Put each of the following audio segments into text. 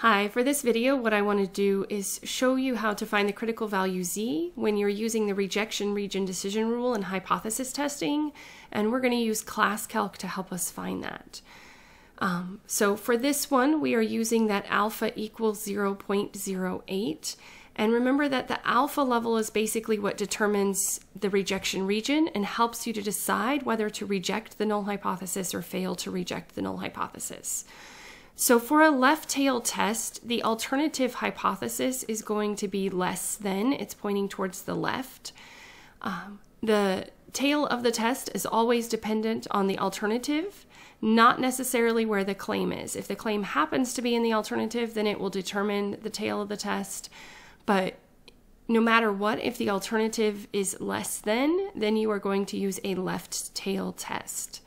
Hi, for this video what I want to do is show you how to find the critical value z when you're using the rejection region decision rule and hypothesis testing, and we're going to use ClassCalc to help us find that. Um, so for this one, we are using that alpha equals 0.08, and remember that the alpha level is basically what determines the rejection region and helps you to decide whether to reject the null hypothesis or fail to reject the null hypothesis. So for a left tail test, the alternative hypothesis is going to be less than, it's pointing towards the left. Um, the tail of the test is always dependent on the alternative, not necessarily where the claim is. If the claim happens to be in the alternative, then it will determine the tail of the test. But no matter what, if the alternative is less than, then you are going to use a left tail test.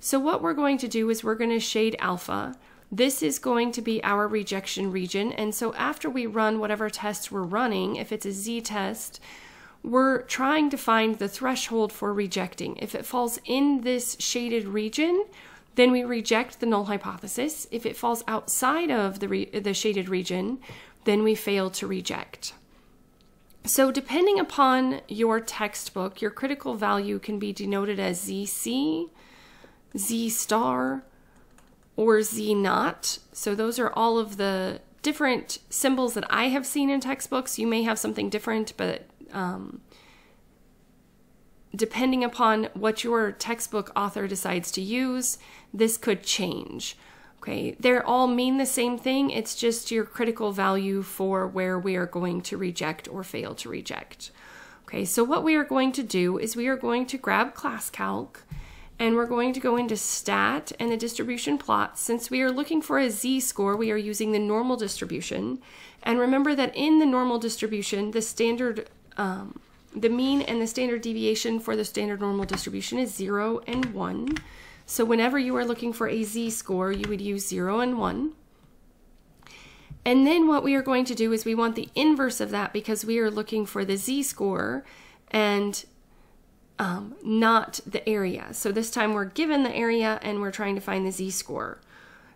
So what we're going to do is we're going to shade alpha. This is going to be our rejection region. And so after we run whatever test we're running, if it's a Z test, we're trying to find the threshold for rejecting. If it falls in this shaded region, then we reject the null hypothesis. If it falls outside of the, the shaded region, then we fail to reject. So depending upon your textbook, your critical value can be denoted as ZC, Z star, or Z naught. So those are all of the different symbols that I have seen in textbooks. You may have something different, but um, depending upon what your textbook author decides to use, this could change. Okay, they all mean the same thing. It's just your critical value for where we are going to reject or fail to reject. Okay, so what we are going to do is we are going to grab ClassCalc and we're going to go into stat and the distribution plot. Since we are looking for a z-score, we are using the normal distribution. And remember that in the normal distribution, the standard, um, the mean and the standard deviation for the standard normal distribution is 0 and 1. So whenever you are looking for a z-score, you would use 0 and 1. And then what we are going to do is we want the inverse of that because we are looking for the z-score. And um, not the area. So this time we're given the area and we're trying to find the z-score.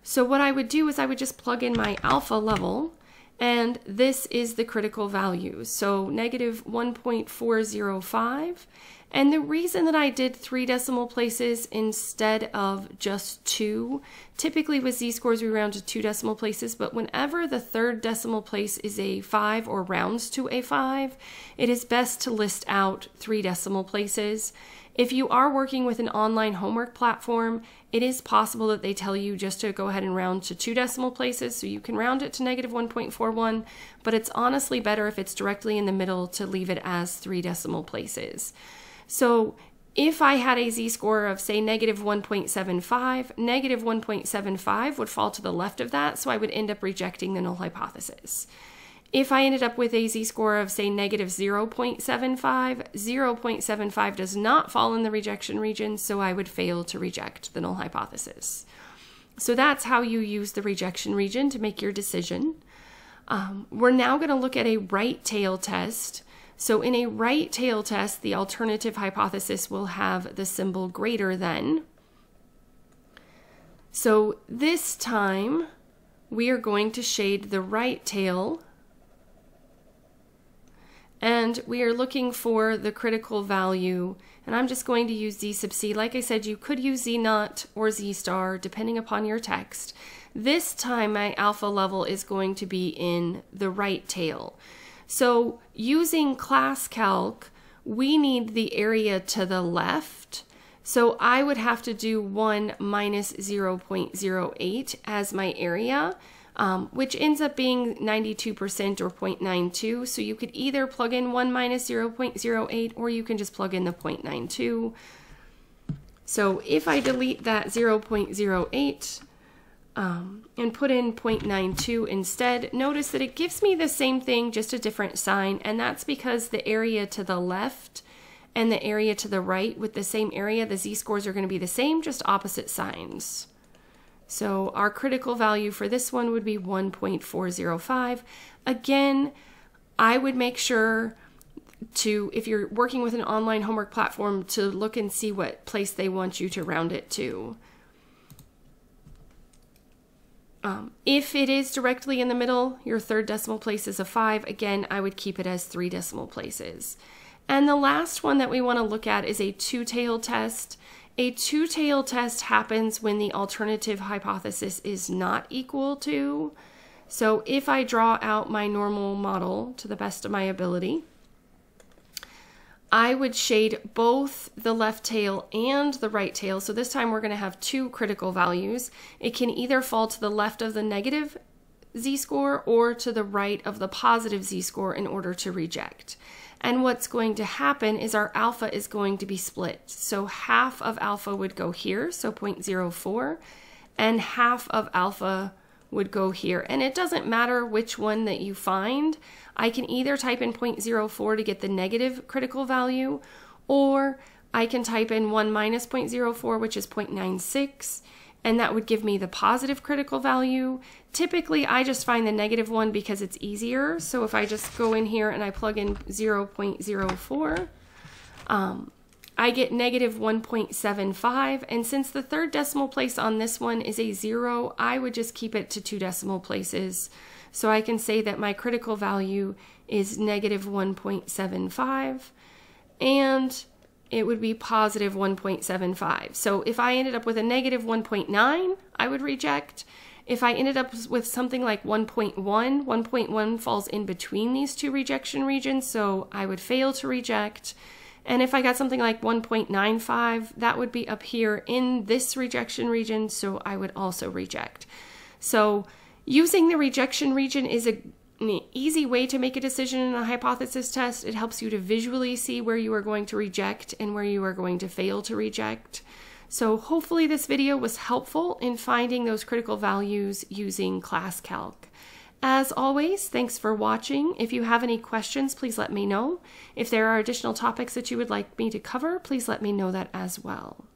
So what I would do is I would just plug in my alpha level and this is the critical value. So negative 1.405 and the reason that I did three decimal places instead of just two, typically with z-scores we round to two decimal places, but whenever the third decimal place is a five or rounds to a five, it is best to list out three decimal places. If you are working with an online homework platform, it is possible that they tell you just to go ahead and round to two decimal places, so you can round it to negative 1.41, but it's honestly better if it's directly in the middle to leave it as three decimal places. So if I had a z-score of say negative 1.75, negative 1.75 would fall to the left of that, so I would end up rejecting the null hypothesis. If I ended up with a z-score of say negative 0.75, 0.75 does not fall in the rejection region, so I would fail to reject the null hypothesis. So that's how you use the rejection region to make your decision. Um, we're now going to look at a right tail test so in a right tail test, the alternative hypothesis will have the symbol greater than. So this time, we are going to shade the right tail and we are looking for the critical value and I'm just going to use z sub c. Like I said, you could use z naught or z star depending upon your text. This time my alpha level is going to be in the right tail. So using ClassCalc, we need the area to the left. So I would have to do 1 minus 0.08 as my area, um, which ends up being 92% or 0.92. So you could either plug in 1 minus 0.08 or you can just plug in the 0.92. So if I delete that 0.08, um, and put in 0.92 instead, notice that it gives me the same thing, just a different sign, and that's because the area to the left and the area to the right with the same area, the z-scores are going to be the same, just opposite signs. So our critical value for this one would be 1.405. Again, I would make sure to, if you're working with an online homework platform, to look and see what place they want you to round it to. Um, if it is directly in the middle, your third decimal place is a 5. Again, I would keep it as three decimal places. And the last one that we want to look at is a two-tailed test. A two-tailed test happens when the alternative hypothesis is not equal to. So if I draw out my normal model to the best of my ability, I would shade both the left tail and the right tail. So this time we're going to have two critical values. It can either fall to the left of the negative z-score or to the right of the positive z-score in order to reject. And what's going to happen is our alpha is going to be split. So half of alpha would go here, so 0.04, and half of alpha would go here. And it doesn't matter which one that you find. I can either type in 0.04 to get the negative critical value, or I can type in 1 minus 0.04, which is 0.96, and that would give me the positive critical value. Typically, I just find the negative one because it's easier. So if I just go in here and I plug in 0.04, um, I get negative 1.75. And since the third decimal place on this one is a zero, I would just keep it to two decimal places. So I can say that my critical value is negative 1.75 and it would be positive 1.75. So if I ended up with a negative 1.9, I would reject. If I ended up with something like 1.1, 1.1 falls in between these two rejection regions, so I would fail to reject. And if I got something like 1.95, that would be up here in this rejection region, so I would also reject. So using the rejection region is a, an easy way to make a decision in a hypothesis test. It helps you to visually see where you are going to reject and where you are going to fail to reject. So hopefully this video was helpful in finding those critical values using ClassCalc. As always, thanks for watching. If you have any questions, please let me know. If there are additional topics that you would like me to cover, please let me know that as well.